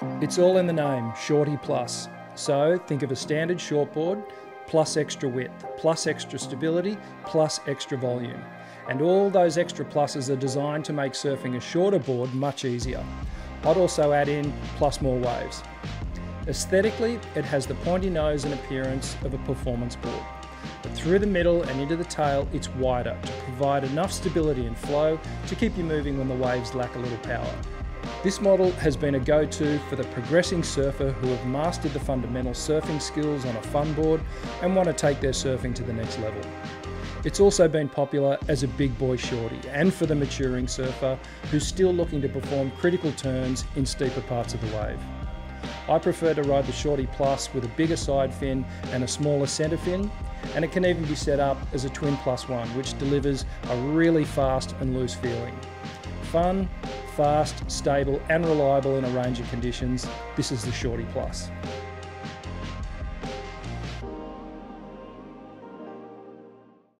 It's all in the name, Shorty Plus. So think of a standard shortboard plus extra width, plus extra stability, plus extra volume. And all those extra pluses are designed to make surfing a shorter board much easier. I'd also add in plus more waves. Aesthetically, it has the pointy nose and appearance of a performance board. But through the middle and into the tail, it's wider to provide enough stability and flow to keep you moving when the waves lack a little power. This model has been a go-to for the progressing surfer who have mastered the fundamental surfing skills on a fun board and want to take their surfing to the next level. It's also been popular as a big boy shorty and for the maturing surfer who's still looking to perform critical turns in steeper parts of the wave. I prefer to ride the Shorty Plus with a bigger side fin and a smaller centre fin, and it can even be set up as a Twin Plus One, which delivers a really fast and loose feeling. Fun, fast, stable, and reliable in a range of conditions, this is the Shorty Plus.